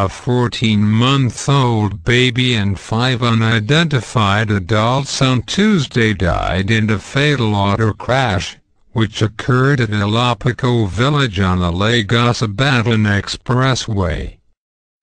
A 14-month-old baby and five unidentified adults on Tuesday died in a fatal auto crash, which occurred at Alapako village on the Lagos-Ibadan Expressway.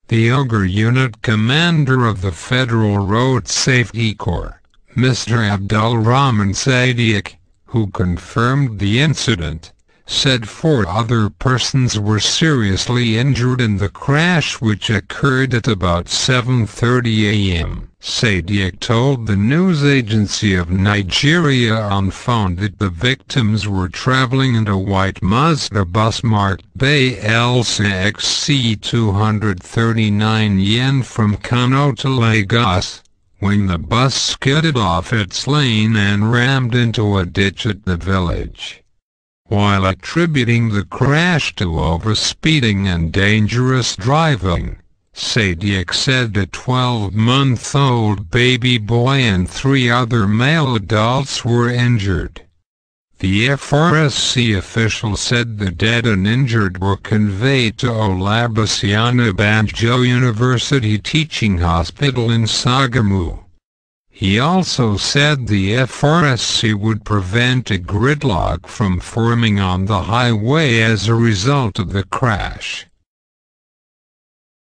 The Ogere unit commander of the Federal Road Safety Corps, Mr. Abdulrahman Sadeeq, who confirmed the incident, said four other persons were seriously injured in the crash which occurred at about 7.30 am. Sadeeq told the news agency of Nigeria on phone that the victims were traveling in a white Mazda bus marked Bayelsa XC 239 yen from Kano to Lagos when the bus skidded off its lane and rammed into a ditch at the village while attributing the crash to overspeeding and dangerous driving. Sadeeq said a 12-month-old baby boy and three other male adults were injured. The FRSC official said the dead and injured were conveyed to Olabisi Onabanjo University Teaching Hospital in Sagamu. He also said the FRSC would prevent a gridlock from forming on the highway as a result of the crash.